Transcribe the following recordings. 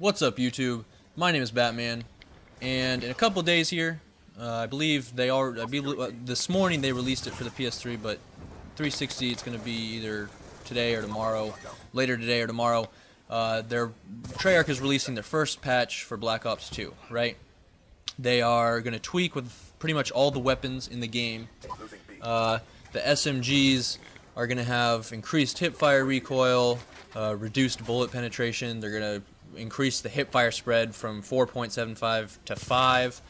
What's up, YouTube? My name is Batman, and in a couple days here, uh, I believe they are. Uh, this morning they released it for the PS3, but 360 it's going to be either today or tomorrow, later today or tomorrow. Uh, their Treyarch is releasing their first patch for Black Ops 2, right? They are going to tweak with pretty much all the weapons in the game. Uh, the SMGs are going to have increased hipfire recoil, uh, reduced bullet penetration. They're going to increase the hipfire spread from 4.75 to 5.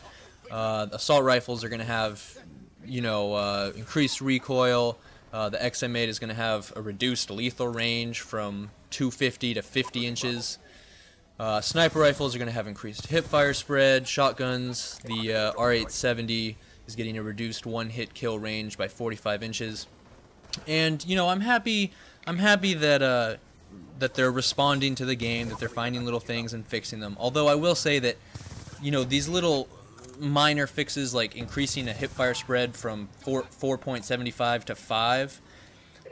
Uh, assault rifles are going to have, you know, uh, increased recoil. Uh, the XM8 is going to have a reduced lethal range from 250 to 50 inches. Uh, sniper rifles are going to have increased hipfire spread. Shotguns, the uh, R870 is getting a reduced one-hit kill range by 45 inches. And you know, I'm happy. I'm happy that uh, that they're responding to the game, that they're finding little things and fixing them. Although I will say that, you know, these little minor fixes like increasing a hipfire spread from 4 4.75 to 5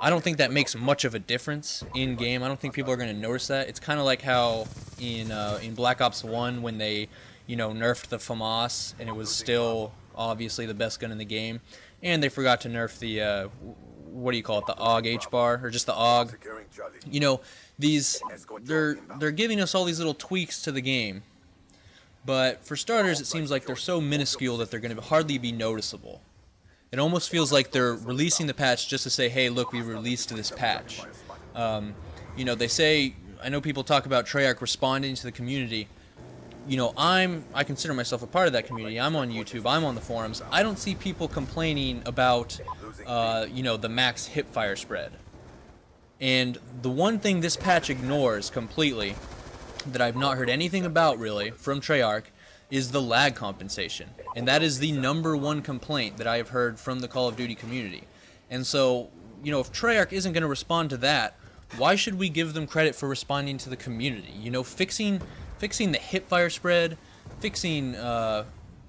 I don't think that makes much of a difference in game. I don't think people are going to notice that. It's kind of like how in uh, in Black Ops 1 when they, you know, nerfed the FAMAS and it was still obviously the best gun in the game and they forgot to nerf the uh, what do you call it, the AUG H bar or just the AUG. You know, these they're they're giving us all these little tweaks to the game, but for starters, it seems like they're so minuscule that they're going to hardly be noticeable. It almost feels like they're releasing the patch just to say, "Hey, look, we released this patch." Um, you know, they say I know people talk about Treyarch responding to the community. You know, I'm I consider myself a part of that community. I'm on YouTube. I'm on the forums. I don't see people complaining about uh, you know, the max hipfire spread. And the one thing this patch ignores completely, that I've not heard anything about really from Treyarch, is the lag compensation. And that is the number one complaint that I have heard from the Call of Duty community. And so, you know, if Treyarch isn't going to respond to that, why should we give them credit for responding to the community? You know, fixing fixing the hipfire spread, fixing uh,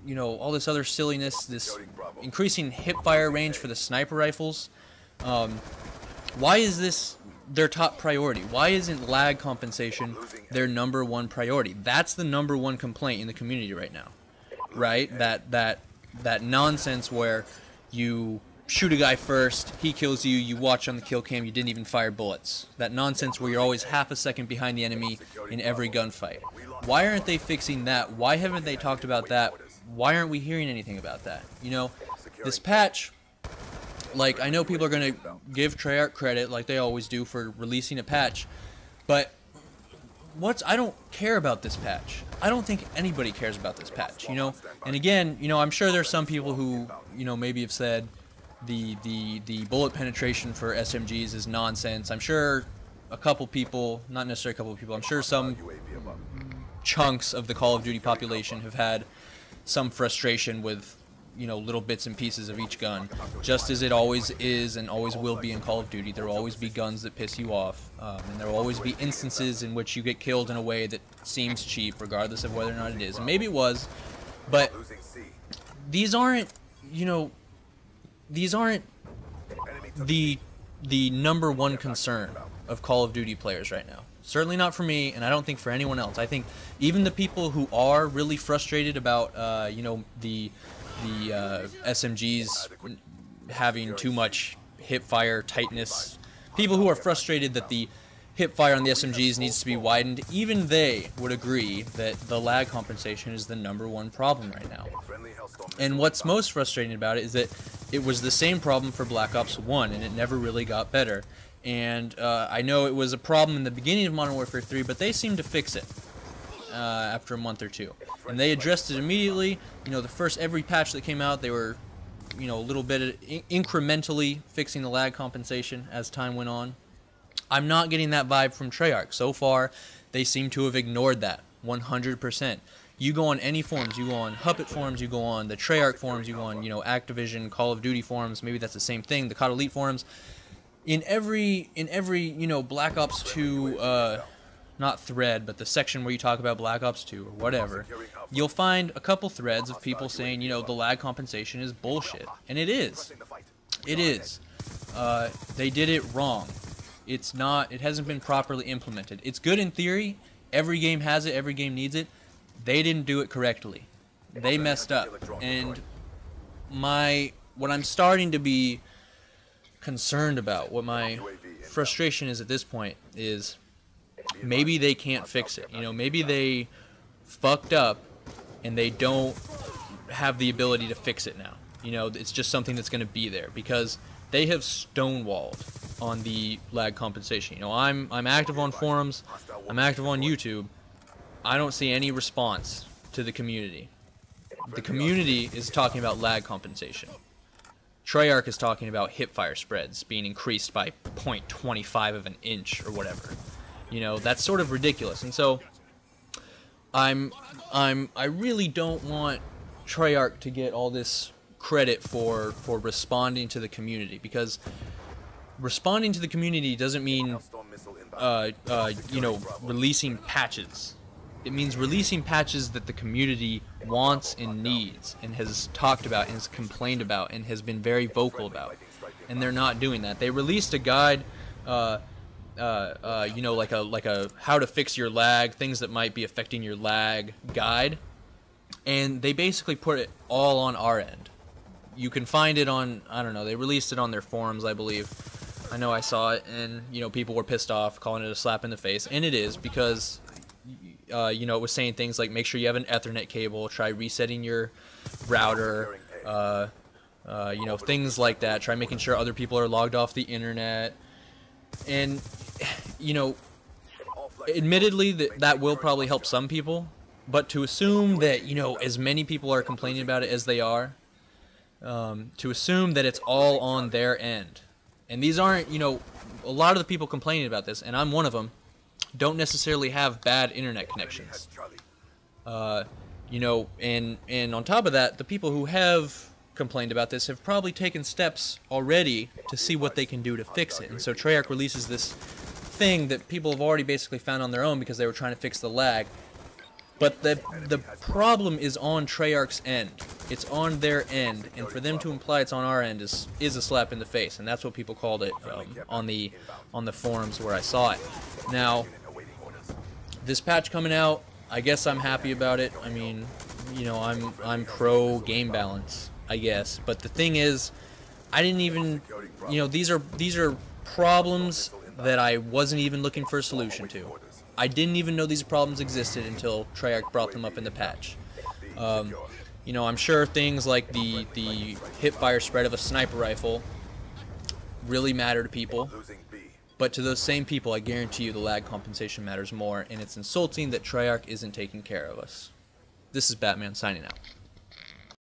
you know all this other silliness, this increasing hip fire range for the sniper rifles. Um, why is this their top priority? Why isn't lag compensation their number one priority? That's the number one complaint in the community right now, right? That that that nonsense where you shoot a guy first, he kills you, you watch on the kill cam, you didn't even fire bullets. That nonsense where you're always half a second behind the enemy in every gunfight. Why aren't they fixing that? Why haven't they talked about that why aren't we hearing anything about that? You know, this patch, like, I know people are going to give Treyarch credit, like they always do, for releasing a patch, but what's I don't care about this patch. I don't think anybody cares about this patch, you know? And again, you know, I'm sure there's some people who, you know, maybe have said the the the bullet penetration for SMGs is nonsense. I'm sure a couple people, not necessarily a couple people, I'm sure some chunks of the Call of Duty population have had some frustration with you know little bits and pieces of each gun just as it always is and always will be in call of duty there will always be guns that piss you off um, and there will always be instances in which you get killed in a way that seems cheap regardless of whether or not it is and maybe it was but these aren't you know these aren't the the number one concern of call of duty players right now Certainly not for me, and I don't think for anyone else. I think even the people who are really frustrated about, uh, you know, the the uh, SMGs having too much hip fire tightness, people who are frustrated that the hip fire on the SMGs needs to be widened, even they would agree that the lag compensation is the number one problem right now. And what's most frustrating about it is that it was the same problem for Black Ops 1, and it never really got better and uh, I know it was a problem in the beginning of Modern Warfare 3, but they seemed to fix it uh, after a month or two, and they addressed it immediately. You know, the first every patch that came out, they were, you know, a little bit of, incrementally fixing the lag compensation as time went on. I'm not getting that vibe from Treyarch. So far. They seem to have ignored that 100%. You go on any forums, you go on Huppet forums, you go on the Treyarch forums, you go on, you know, Activision, Call of Duty forums, maybe that's the same thing, the COD Elite forums. In every in every you know Black Ops 2 uh, not thread but the section where you talk about Black Ops 2 or whatever you'll find a couple threads of people saying you know the lag compensation is bullshit. And it is. It is. Uh, they did it wrong it's not it hasn't been properly implemented it's good in theory every game has it, every game needs it. They didn't do it correctly. They messed up. And my what I'm starting to be concerned about, what my frustration is at this point is maybe they can't fix it. You know, maybe they fucked up and they don't have the ability to fix it now. You know, it's just something that's going to be there because they have stonewalled on the lag compensation. You know, I'm I'm active on forums, I'm active on YouTube. I don't see any response to the community. The community is talking about lag compensation. Treyarch is talking about hipfire spreads being increased by 0.25 of an inch or whatever. You know, that's sort of ridiculous. And so I'm I'm I really don't want Treyarch to get all this credit for for responding to the community because responding to the community doesn't mean uh, uh, you know releasing patches. It means releasing patches that the community wants and needs and has talked about and has complained about and has been very vocal about. And they're not doing that. They released a guide, uh, uh, uh, you know, like a like a how to fix your lag, things that might be affecting your lag guide, and they basically put it all on our end. You can find it on I don't know. They released it on their forums, I believe. I know I saw it, and you know people were pissed off, calling it a slap in the face, and it is because uh, you know, it was saying things like make sure you have an Ethernet cable, try resetting your router, uh, uh, you know, things like that. Try making sure other people are logged off the internet, and you know, admittedly that that will probably help some people, but to assume that you know as many people are complaining about it as they are, um, to assume that it's all on their end, and these aren't you know, a lot of the people complaining about this, and I'm one of them don't necessarily have bad internet connections. Uh, you know, and and on top of that, the people who have complained about this have probably taken steps already to see what they can do to fix it. And so Treyarch releases this thing that people have already basically found on their own because they were trying to fix the lag. But the the problem is on Treyarch's end. It's on their end, and for them to imply it's on our end is is a slap in the face, and that's what people called it um, on the on the forums where I saw it. Now, this patch coming out, I guess I'm happy about it. I mean, you know, I'm I'm pro game balance, I guess. But the thing is, I didn't even, you know, these are these are problems that I wasn't even looking for a solution to. I didn't even know these problems existed until Treyarch brought them up in the patch. Um, you know, I'm sure things like the the hip fire spread of a sniper rifle really matter to people. But to those same people, I guarantee you the lag compensation matters more, and it's insulting that Treyarch isn't taking care of us. This is Batman signing out.